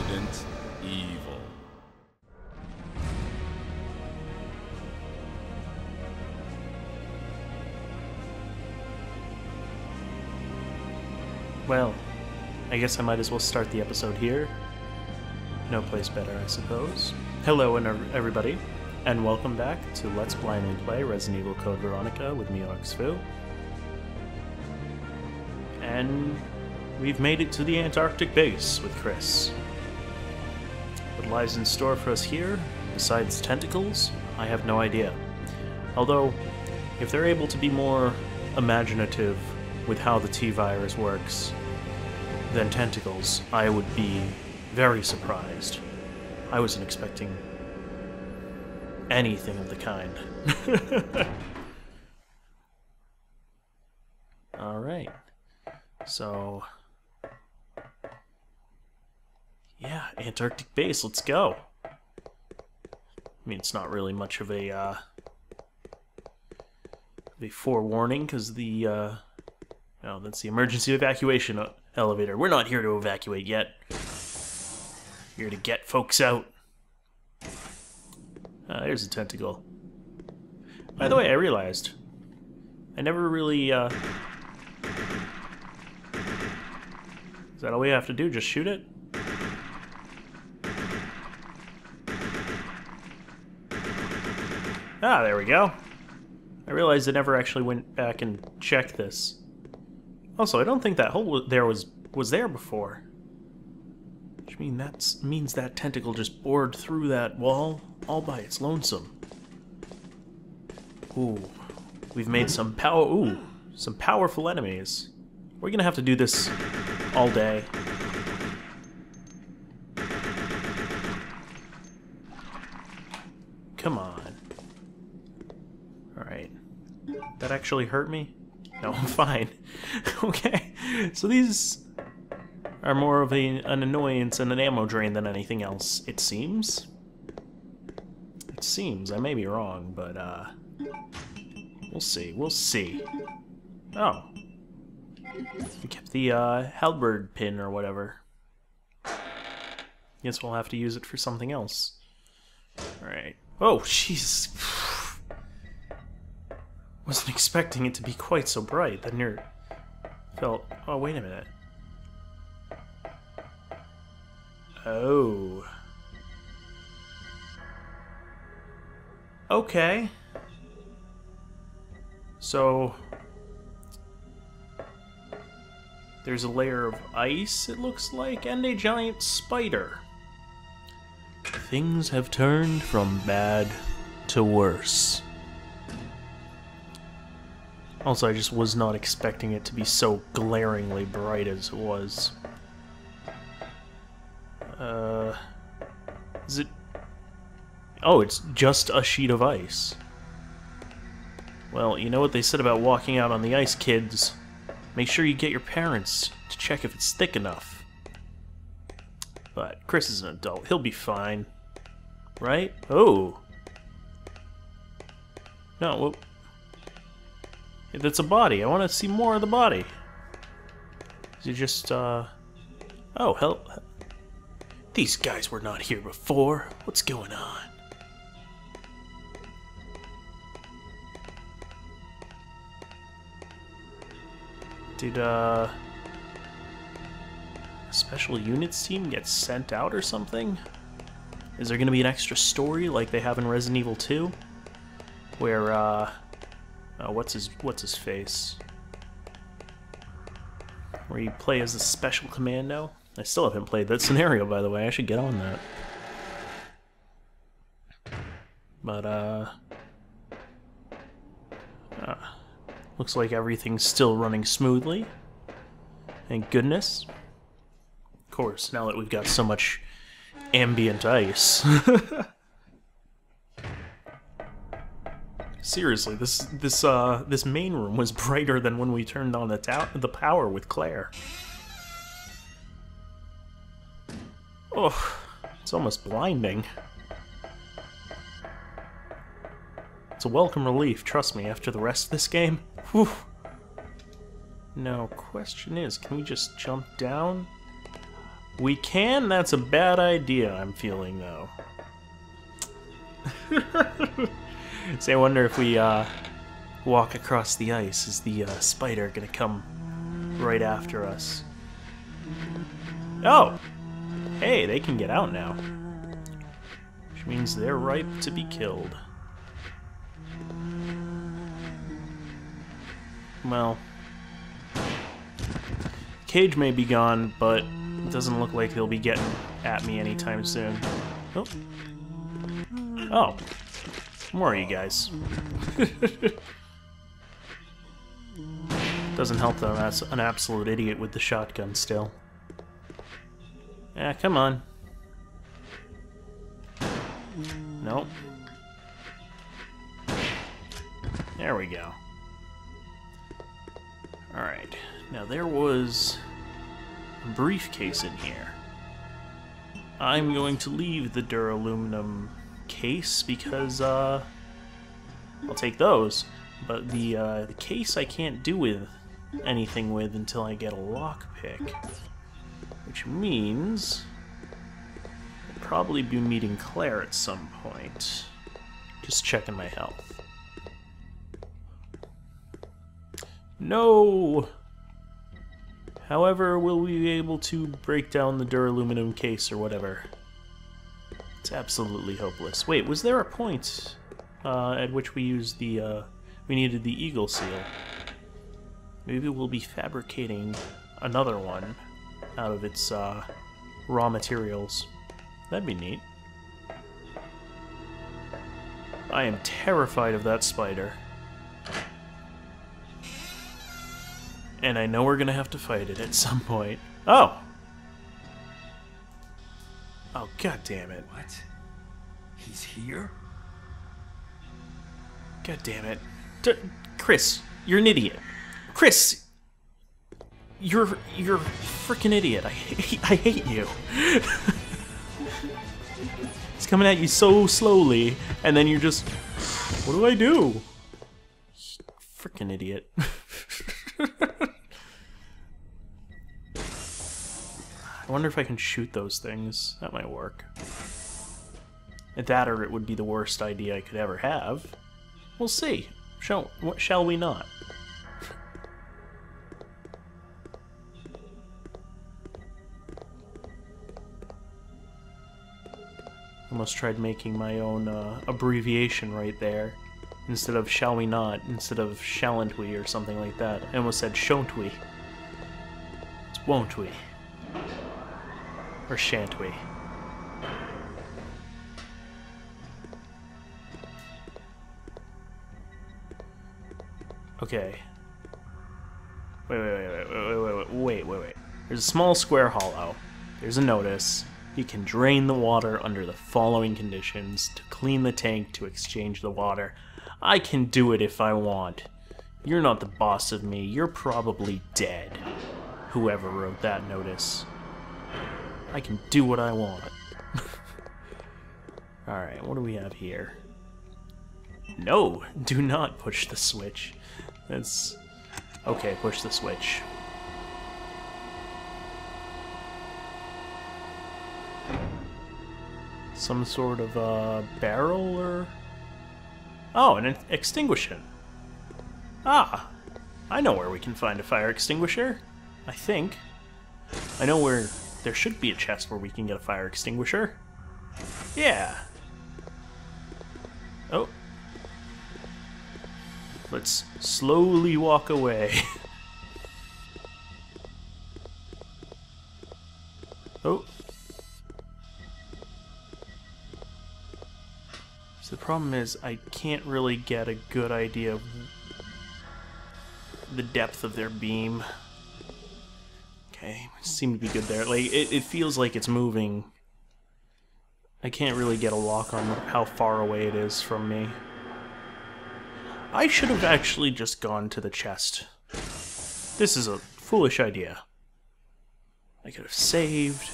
Resident Evil. Well, I guess I might as well start the episode here. No place better, I suppose. Hello, and everybody, and welcome back to Let's Blindly Play Resident Evil Code Veronica with me, Foo. And we've made it to the Antarctic base with Chris. What lies in store for us here, besides tentacles, I have no idea. Although, if they're able to be more imaginative with how the T-virus works than tentacles, I would be very surprised. I wasn't expecting anything of the kind. Alright. So... Yeah, Antarctic base, let's go. I mean, it's not really much of a, uh, a forewarning, because the, uh, no, that's the emergency evacuation uh, elevator. We're not here to evacuate yet. Here to get folks out. Uh, there's a tentacle. By the way, I realized I never really, uh... Is that all we have to do? Just shoot it? Ah, there we go. I realized I never actually went back and checked this. Also, I don't think that hole there was was there before. Which mean that means that tentacle just bored through that wall all by its lonesome. Ooh, we've made some power. Ooh, some powerful enemies. We're gonna have to do this all day. Come on. That actually hurt me? No, I'm fine. okay, so these are more of a, an annoyance and an ammo drain than anything else, it seems. It seems, I may be wrong, but uh, we'll see, we'll see. Oh. We kept the uh, halberd pin or whatever. Guess we'll have to use it for something else. Alright. Oh, jeez. Wasn't expecting it to be quite so bright. That near felt. Oh, wait a minute. Oh. Okay. So. There's a layer of ice, it looks like, and a giant spider. Things have turned from bad to worse. Also, I just was not expecting it to be so glaringly bright as it was. Uh... Is it... Oh, it's just a sheet of ice. Well, you know what they said about walking out on the ice, kids. Make sure you get your parents to check if it's thick enough. But Chris is an adult. He'll be fine. Right? Oh. No, well, that's a body. I want to see more of the body. Is he just, uh... Oh, help. These guys were not here before. What's going on? Did, uh... A special units team get sent out or something? Is there gonna be an extra story like they have in Resident Evil 2? Where, uh... Uh, what's his What's his face? Where you play as a special commando. I still haven't played that scenario, by the way. I should get on that. But uh, uh looks like everything's still running smoothly. Thank goodness. Of course, now that we've got so much ambient ice. Seriously, this this uh this main room was brighter than when we turned on the the power with Claire. Oh, it's almost blinding. It's a welcome relief, trust me, after the rest of this game. Whew. Now, question is, can we just jump down? We can? That's a bad idea, I'm feeling, though. See, I wonder if we uh, walk across the ice, is the uh, spider gonna come right after us? Oh! Hey, they can get out now. Which means they're ripe to be killed. Well... Cage may be gone, but it doesn't look like they'll be getting at me anytime soon. Oh. Oh. More of you guys. Doesn't help that I'm an absolute idiot with the shotgun still. Yeah, come on. Nope. There we go. Alright. Now there was a briefcase in here. I'm going to leave the duraluminum case because uh, I'll take those. But the, uh, the case I can't do with anything with until I get a lockpick. Which means I'll probably be meeting Claire at some point. Just checking my health. No! However, will we be able to break down the duraluminum case or whatever? Absolutely hopeless. Wait, was there a point uh, at which we used the, uh, we needed the eagle seal? Maybe we'll be fabricating another one out of its uh, raw materials. That'd be neat. I am terrified of that spider. And I know we're gonna have to fight it at some point. Oh! Oh, god damn it. What? He's here? God damn it. D Chris, you're an idiot. Chris! You're you're freaking idiot. I hate, I hate you. it's coming at you so slowly, and then you're just what do I do? Freaking idiot. I wonder if I can shoot those things. That might work. That or it would be the worst idea I could ever have. We'll see. Shall, shall we not? Almost tried making my own uh, abbreviation right there. Instead of shall we not, instead of shalln't we or something like that. I almost said shon't we. It's won't we. Or shan't we? Okay. Wait, wait, wait, wait, wait, wait, wait, wait, wait. There's a small square hollow. There's a notice. You can drain the water under the following conditions to clean the tank to exchange the water. I can do it if I want. You're not the boss of me. You're probably dead. Whoever wrote that notice. I can do what I want. Alright, what do we have here? No! Do not push the switch. That's... Okay, push the switch. Some sort of uh, barrel or... Oh, an extinguisher. Ah, I know where we can find a fire extinguisher. I think. I know where there should be a chest where we can get a fire extinguisher. Yeah. Oh. Let's slowly walk away. oh. So the problem is I can't really get a good idea of the depth of their beam. Okay, seem to be good there. Like, it, it feels like it's moving. I can't really get a lock on how far away it is from me. I should have actually just gone to the chest. This is a foolish idea. I could have saved.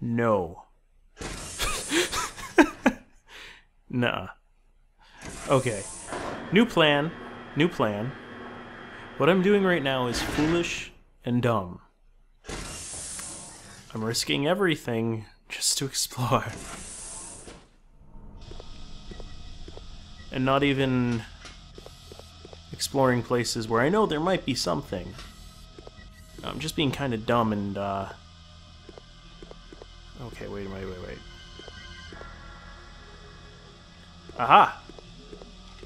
No. nah. Okay. New plan. New plan. What I'm doing right now is foolish and dumb. I'm risking everything just to explore. And not even exploring places where I know there might be something. I'm just being kind of dumb and, uh... Okay, wait, wait, wait, wait. Aha!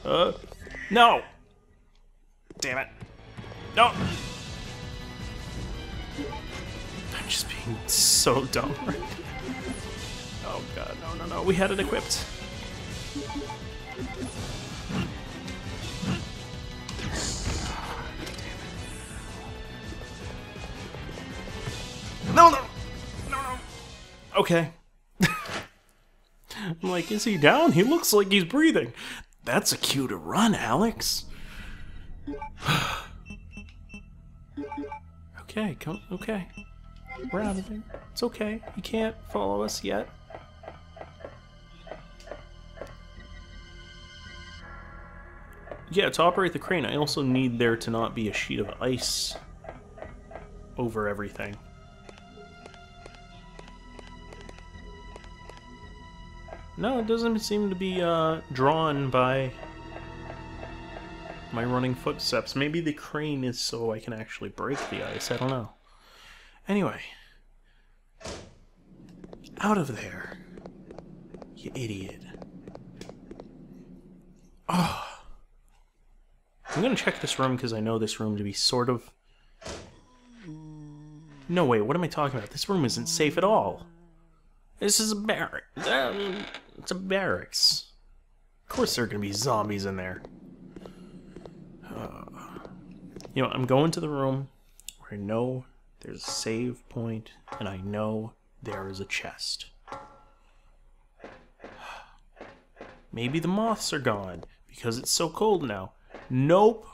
Uh, no! Damn it. No! I'm just being so dumb right now. Oh god, no, no, no. We had it equipped. No, no! No, no! Okay. I'm like, is he down? He looks like he's breathing. That's a cue to run, Alex. okay, come. Okay, we're out of here. It's okay. He can't follow us yet. Yeah, to operate the crane, I also need there to not be a sheet of ice over everything. No, it doesn't seem to be uh, drawn by my running footsteps. Maybe the crane is so I can actually break the ice. I don't know. Anyway. Out of there. You idiot. Oh. I'm gonna check this room because I know this room to be sort of... No, wait, what am I talking about? This room isn't safe at all. This is a barrack. Um, it's a barracks. Of course there are gonna be zombies in there. You know, I'm going to the room where I know there's a save point and I know there is a chest. Maybe the moths are gone because it's so cold now. Nope.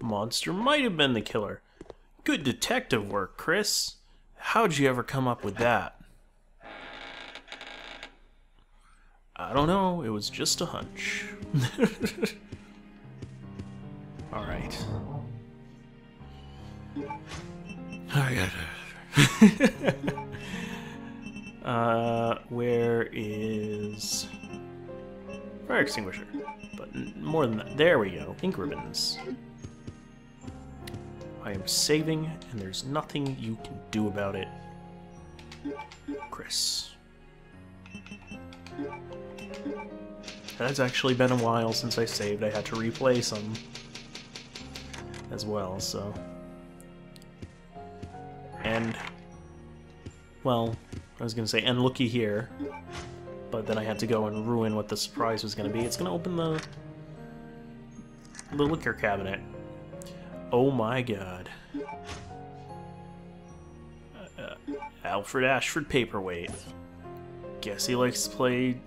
Monster might have been the killer. Good detective work, Chris. How'd you ever come up with that? I don't know. It was just a hunch. Alright. I got Uh, where is fire extinguisher? But more than that, there we go. Ink ribbons. I am saving, and there's nothing you can do about it, Chris. That's actually been a while since I saved. I had to replay some as well, so. And, well, I was gonna say, and looky here, but then I had to go and ruin what the surprise was gonna be. It's gonna open the, the liquor cabinet. Oh my god. Uh, Alfred Ashford Paperweight. Guess he likes to play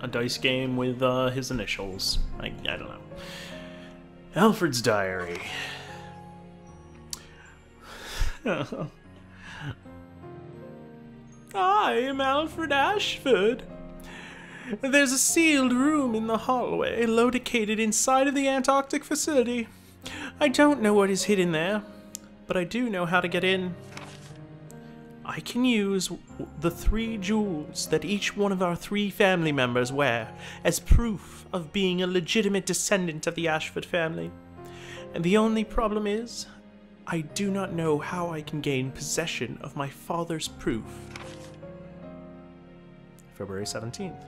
a dice game with uh, his initials. I, I don't know. Alfred's Diary. I am Alfred Ashford. There's a sealed room in the hallway located inside of the Antarctic facility. I don't know what is hidden there, but I do know how to get in. I can use the three jewels that each one of our three family members wear as proof of being a legitimate descendant of the Ashford family. And the only problem is, I do not know how I can gain possession of my father's proof. February 17th.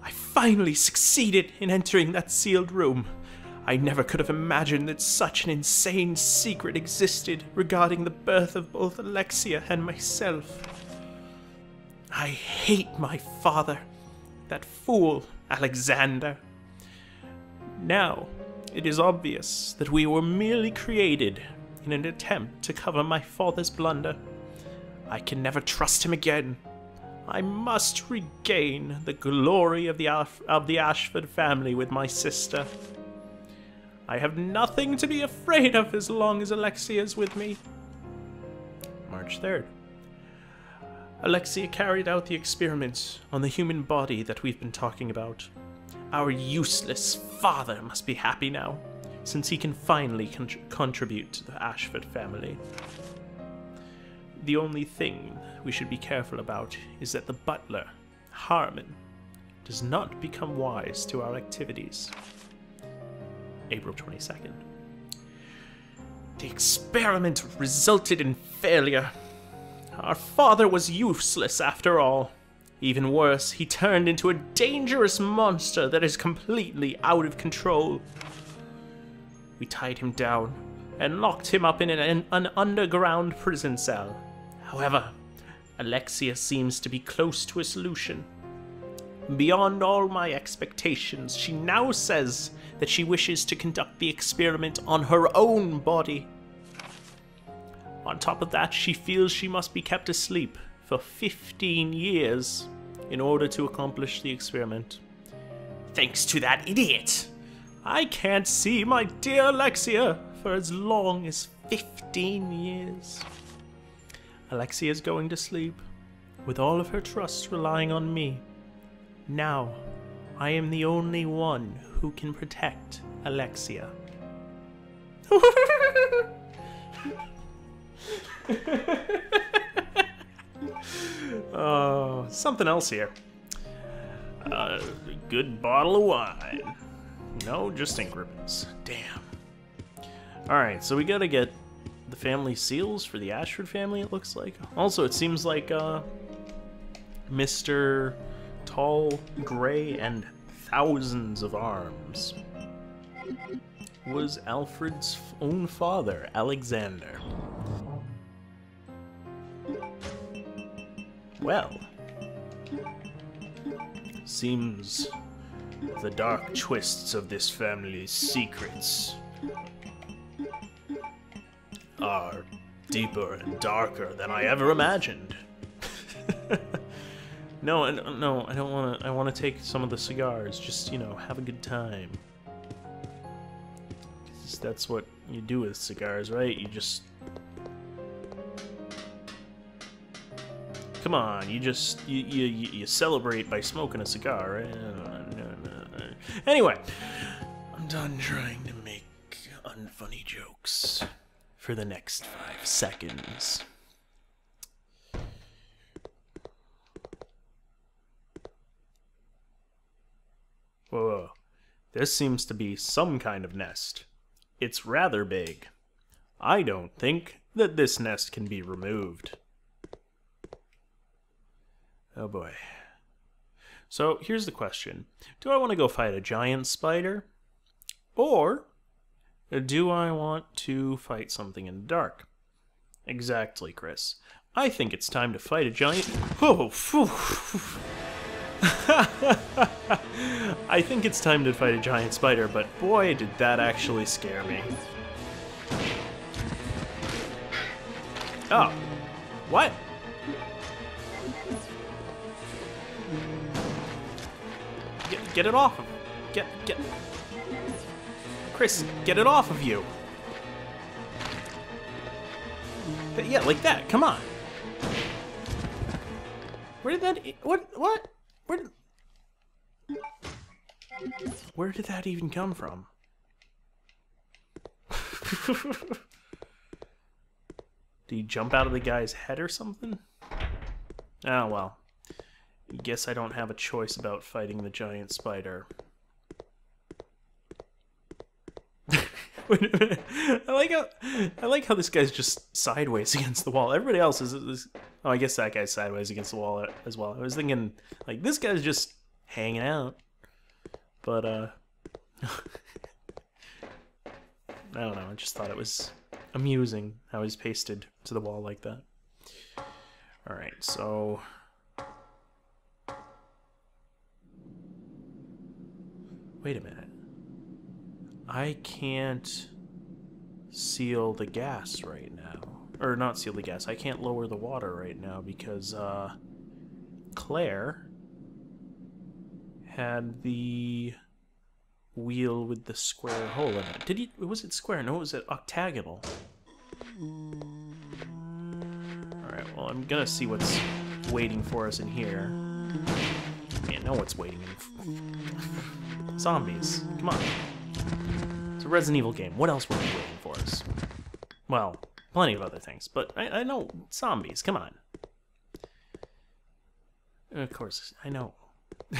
I finally succeeded in entering that sealed room. I never could have imagined that such an insane secret existed regarding the birth of both Alexia and myself. I hate my father, that fool Alexander. Now, it is obvious that we were merely created in an attempt to cover my father's blunder. I can never trust him again. I must regain the glory of the, of the Ashford family with my sister. I have nothing to be afraid of as long as Alexia is with me. March 3rd. Alexia carried out the experiments on the human body that we've been talking about. Our useless father must be happy now, since he can finally con- contribute to the Ashford family. The only thing we should be careful about is that the butler, Harmon, does not become wise to our activities. April 22nd. The experiment resulted in failure. Our father was useless after all. Even worse, he turned into a dangerous monster that is completely out of control. We tied him down and locked him up in an, an underground prison cell. However, Alexia seems to be close to a solution. Beyond all my expectations, she now says that she wishes to conduct the experiment on her own body. On top of that, she feels she must be kept asleep for 15 years in order to accomplish the experiment. Thanks to that idiot! I can't see my dear Alexia for as long as 15 years. Alexia is going to sleep, with all of her trust relying on me. Now, I am the only one who can protect Alexia. oh, something else here. Uh, good bottle of wine. No, just ink ribbons. Damn. Alright, so we gotta get the family seals for the Ashford family, it looks like. Also, it seems like, uh, Mr. Tall, Gray, and thousands of arms was Alfred's own father, Alexander. Well, seems the dark twists of this family's secrets are deeper and darker than I ever imagined. no, I- no, I don't want to. I want to take some of the cigars. Just you know, have a good time. That's what you do with cigars, right? You just Come on, you just you you, you you celebrate by smoking a cigar, right? Anyway, I'm done trying to make unfunny jokes for the next five seconds. Whoa. This seems to be some kind of nest. It's rather big. I don't think that this nest can be removed. Oh boy. So here's the question Do I want to go fight a giant spider? Or do I want to fight something in the dark? Exactly, Chris. I think it's time to fight a giant. Oh, phew. I think it's time to fight a giant spider, but boy, did that actually scare me. Oh. What? Get, get it off of Get, get. Chris, get it off of you. Yeah, like that. Come on. Where did that? What? What? Where? Did, where did that even come from? Did he jump out of the guy's head or something? Oh well. Guess I don't have a choice about fighting the giant spider. Wait a minute. I like how I like how this guy's just sideways against the wall. Everybody else is, is oh, I guess that guy's sideways against the wall as well. I was thinking like this guy's just hanging out, but uh, I don't know. I just thought it was amusing how he's pasted to the wall like that. All right, so wait a minute. I can't seal the gas right now. Or not seal the gas. I can't lower the water right now because uh Claire had the wheel with the square hole in it. Did he was it square? No, was it octagonal? Alright, well I'm gonna see what's waiting for us in here. Man, know what's waiting in. Zombies. Come on. A Resident Evil game. What else were we waiting for us? Well, plenty of other things, but I, I know zombies. Come on. Of course, I know.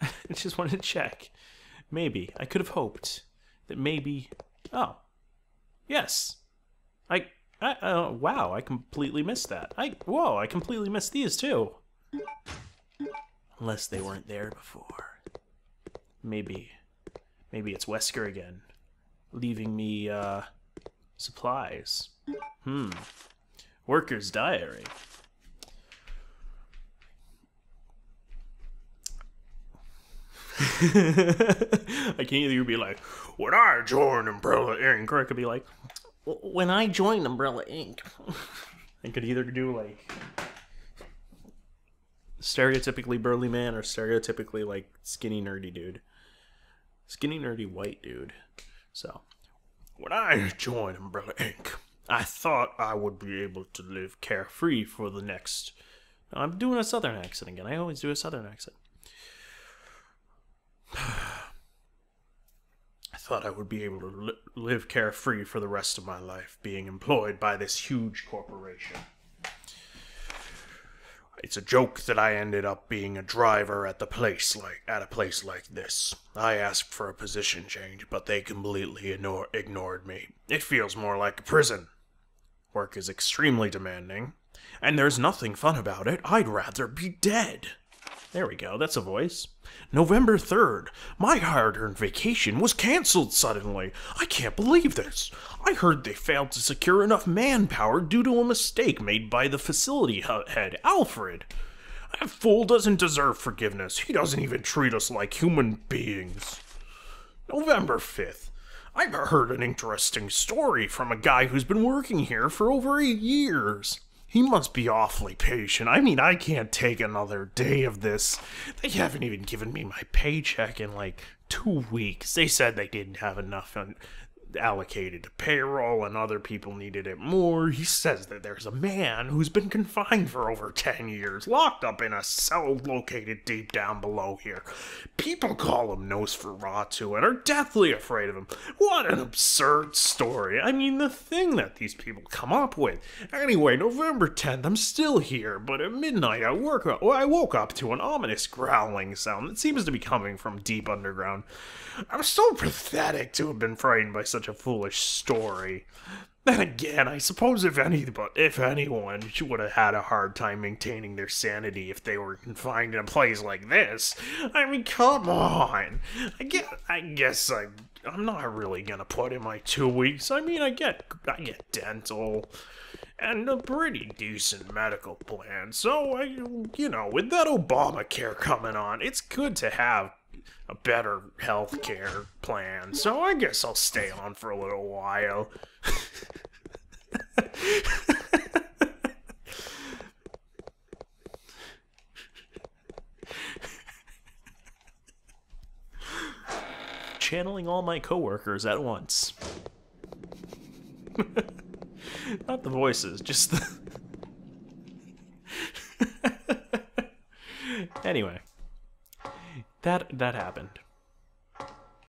I just wanted to check. Maybe. I could have hoped that maybe. Oh. Yes. I. I uh, wow, I completely missed that. I. Whoa, I completely missed these too. Unless they weren't there before. Maybe. Maybe it's Wesker again. Leaving me, uh. Supplies. Hmm. Worker's diary. I can't either be like, when I joined Umbrella Inc., or I could be like, when I joined Umbrella Inc. I could either do like stereotypically burly man or stereotypically like skinny nerdy dude. Skinny nerdy white dude. So, when I joined Umbrella Inc., I thought I would be able to live carefree for the next. I'm doing a southern accent again. I always do a southern accent. I thought I would be able to li- live carefree for the rest of my life, being employed by this huge corporation. It's a joke that I ended up being a driver at the place like at a place like this. I asked for a position change, but they completely ignore, ignored me. It feels more like a prison. Work is extremely demanding, and there's nothing fun about it. I'd rather be dead. There we go, that's a voice. November 3rd. My hard earned vacation was cancelled suddenly. I can't believe this. I heard they failed to secure enough manpower due to a mistake made by the facility head, Alfred. That fool doesn't deserve forgiveness. He doesn't even treat us like human beings. November 5th. I've heard an interesting story from a guy who's been working here for over eight years. He must be awfully patient. I mean, I can't take another day of this. They haven't even given me my paycheck in like two weeks. They said they didn't have enough allocated to payroll and other people needed it more. He says that there's a man who's been confined for over 10 years, locked up in a cell located deep down below here. People call him Nosferatu and are deathly afraid of him. What an absurd story. I mean, the thing that these people come up with. Anyway, November 10th, I'm still here, but at midnight I, work up, I woke up to an ominous growling sound that seems to be coming from deep underground. I'm so pathetic to have been frightened by such a foolish story. Then again, I suppose if any, but if anyone would have had a hard time maintaining their sanity if they were confined in a place like this, I mean, come on. I get, I guess I, I'm not really gonna put in my two weeks. I mean, I get, I get dental and a pretty decent medical plan. So I, you know, with that Obamacare coming on, it's good to have a better health care plan. So I guess I'll stay on for a little while. Channeling all my coworkers at once. Not the voices, just the. anyway that that happened.